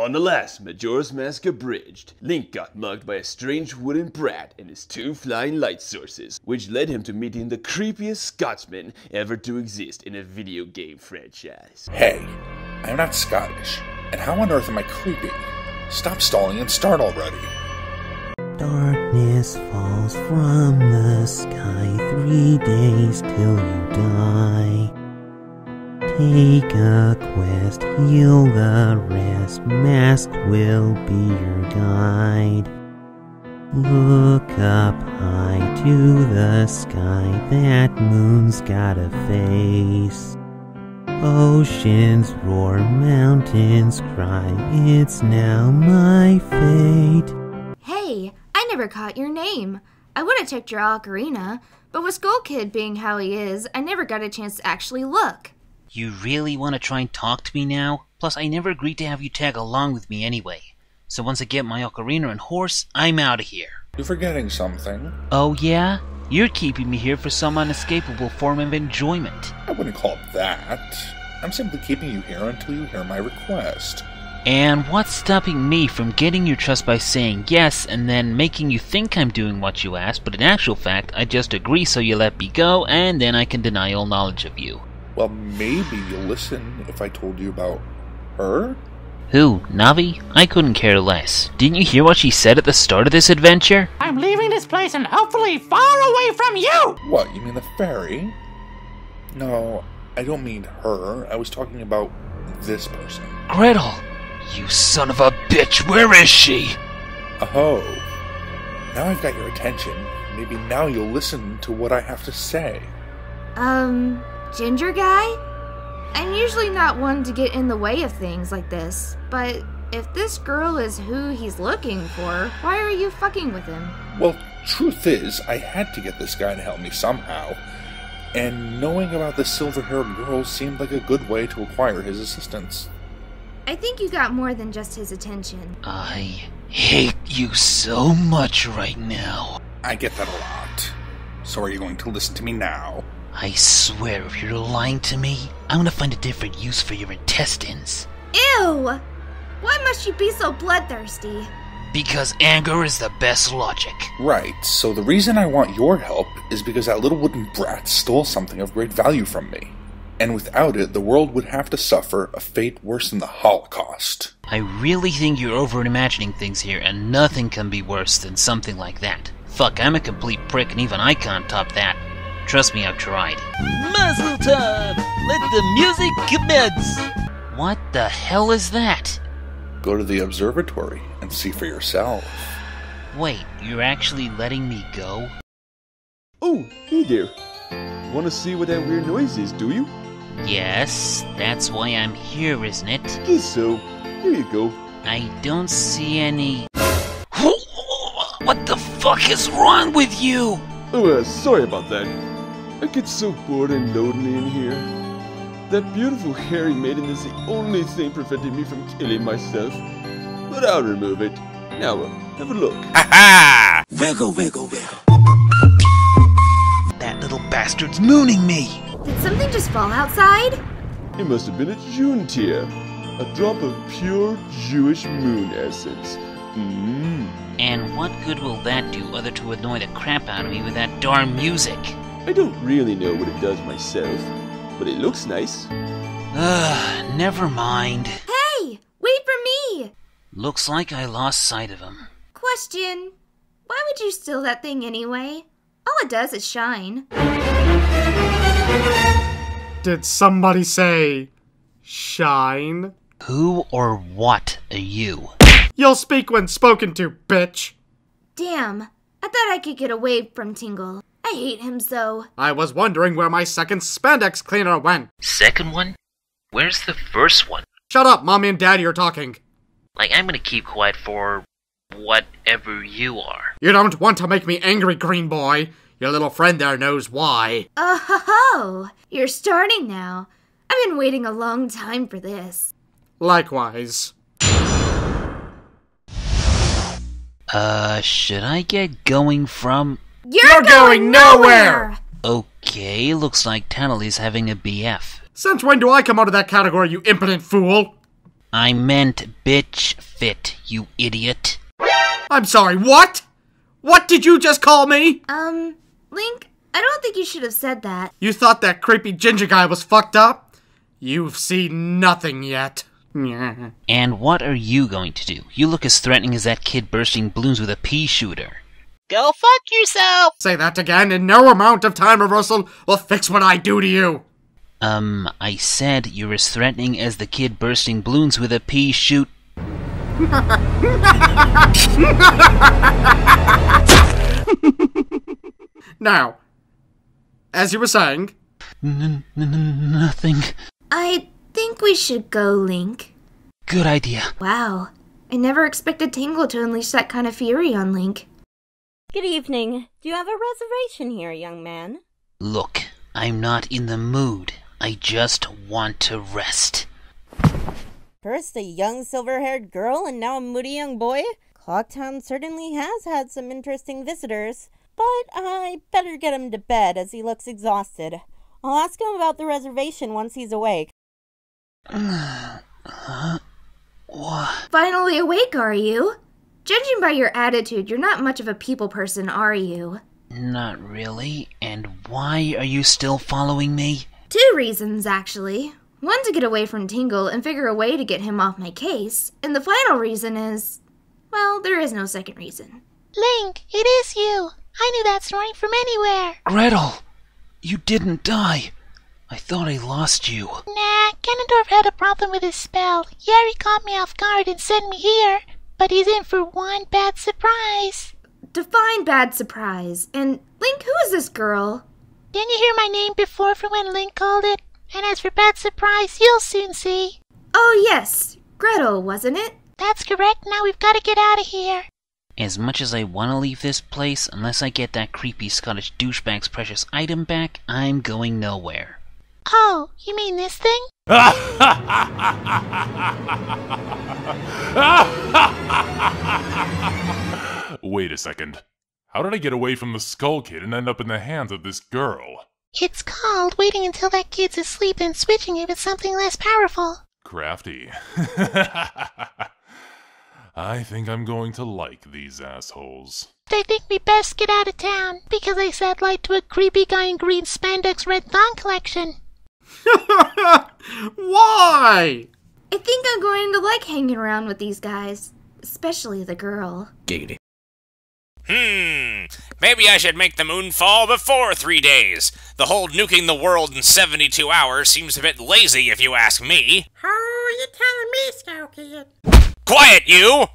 On the last Majora's Mask Abridged, Link got mugged by a strange wooden brat and his two flying light sources, which led him to meeting the creepiest Scotsman ever to exist in a video game franchise. Hey, I'm not Scottish. And how on earth am I creepy? Stop stalling and start already. Darkness falls from the sky three days till you die. Take a quest, heal the rest, mask will be your guide. Look up high to the sky, that moon's got a face. Oceans roar, mountains cry, it's now my fate. Hey, I never caught your name. I would have checked your ocarina, but with Skull Kid being how he is, I never got a chance to actually look. You really want to try and talk to me now? Plus, I never agreed to have you tag along with me anyway. So once I get my ocarina and horse, I'm out of here. You're forgetting something. Oh, yeah? You're keeping me here for some unescapable form of enjoyment. I wouldn't call it that. I'm simply keeping you here until you hear my request. And what's stopping me from getting your trust by saying yes and then making you think I'm doing what you ask, but in actual fact, I just agree so you let me go, and then I can deny all knowledge of you? Well, maybe you'll listen if I told you about her? Who, Navi? I couldn't care less. Didn't you hear what she said at the start of this adventure? I'm leaving this place and hopefully far away from you! What, you mean the fairy? No, I don't mean her. I was talking about this person. Gretel! You son of a bitch, where is she? Oh. Now I've got your attention. Maybe now you'll listen to what I have to say. Um, Ginger Guy? I'm usually not one to get in the way of things like this, but if this girl is who he's looking for, why are you fucking with him? Well, truth is, I had to get this guy to help me somehow. And knowing about the silver haired girl seemed like a good way to acquire his assistance. I think you got more than just his attention. I hate you so much right now. I get that a lot. So are you going to listen to me now? I swear if you're lying to me, I'm gonna find a different use for your intestines. Ew! Why must you be so bloodthirsty? Because anger is the best logic. Right, so the reason I want your help is because that little wooden brat stole something of great value from me. And without it, the world would have to suffer a fate worse than the Holocaust. I really think you're overimagining things here, and nothing can be worse than something like that. Fuck, I'm a complete prick, and even I can't top that. Trust me, I've tried. Muzzle time! Let the music commence! What the hell is that? Go to the observatory and see for yourself. Wait, you're actually letting me go? Oh, hey there. Wanna see what that weird noise is, do you? Yes, that's why I'm here, isn't it? Guess so. Here you go. I don't see any. What the fuck is wrong with you? Oh, uh, sorry about that. I get so bored and lonely in here. That beautiful hairy maiden is the only thing preventing me from killing myself. But I'll remove it. Now, uh, have a look. Ha Wiggle, wiggle, wiggle. That little bastard's mooning me. Did something just fall outside? It must have been a June tear. A drop of pure Jewish moon essence. Mmm. And what good will that do other to annoy the crap out of me with that darn music? I don't really know what it does myself, but it looks nice. Ugh, never mind. Hey! Wait for me! Looks like I lost sight of him. Question Why would you steal that thing anyway? All it does is shine. Did somebody say shine? Who or what are you? You'll speak when spoken to, bitch. Damn, I thought I could get away from Tingle. I hate him so. I was wondering where my second spandex cleaner went. Second one? Where's the first one? Shut up, mommy and daddy are talking. Like, I'm gonna keep quiet for whatever you are. You don't want to make me angry, green boy. Your little friend there knows why. Oh ho ho! You're starting now. I've been waiting a long time for this. Likewise. Uh, should I get going from. You're, You're going nowhere! Okay, looks like Tannelly's having a BF. Since when do I come out of that category, you impotent fool? I meant bitch fit, you idiot. I'm sorry, what? What did you just call me? Um, Link, I don't think you should have said that. You thought that creepy ginger guy was fucked up? You've seen nothing yet. And what are you going to do? You look as threatening as that kid bursting balloons with a pea shooter. Go fuck yourself! Say that again, and no amount of time reversal will fix what I do to you. Um, I said you're as threatening as the kid bursting balloons with a pea shoot. Now, as you were saying, N- n- n- nothing. I think we should go, Link. Good idea. Wow. I never expected Tingle to unleash that kind of fury on Link. Good evening. Do you have a reservation here, young man? Look, I'm not in the mood. I just want to rest. First a young silver haired girl and now a moody young boy? Clocktown certainly has had some interesting visitors, but I better get him to bed as he looks exhausted. I'll ask him about the reservation once he's awake. What? Finally awake, are you? Judging by your attitude, you're not much of a people person, are you? Not really. And why are you still following me? Two reasons, actually. One to get away from Tingle and figure a way to get him off my case, and the final reason is. Well, there is no second reason. Link, it is you! I knew that story from anywhere! Gretel! You didn't die. I thought I lost you. Nah, Ganondorf had a problem with his spell. Yeri caught me off guard and sent me here. But he's in for one bad surprise. Define bad surprise. And Link, who is this girl? Didn't you hear my name before from when Link called it? And as for bad surprise, you'll soon see. Oh, yes, Gretel, wasn't it? That's correct. Now we've got to get out of here. As much as I want to leave this place, unless I get that creepy Scottish douchebag's precious item back, I'm going nowhere. Oh, you mean this thing? Wait a second. How did I get away from the Skull Kid and end up in the hands of this girl? It's called waiting until that kid's asleep and switching it with something less powerful. Crafty. I think I'm going to like these assholes. They think we best get out of town because I said light to a creepy guy in green spandex red thong collection. why? I think I'm going to like hanging around with these guys, especially the girl. Hmm, maybe I should make the moon fall before three days. The whole nuking the world in 72 hours seems a bit lazy if you ask me. How are you telling me, Skull Kid? Quiet, you!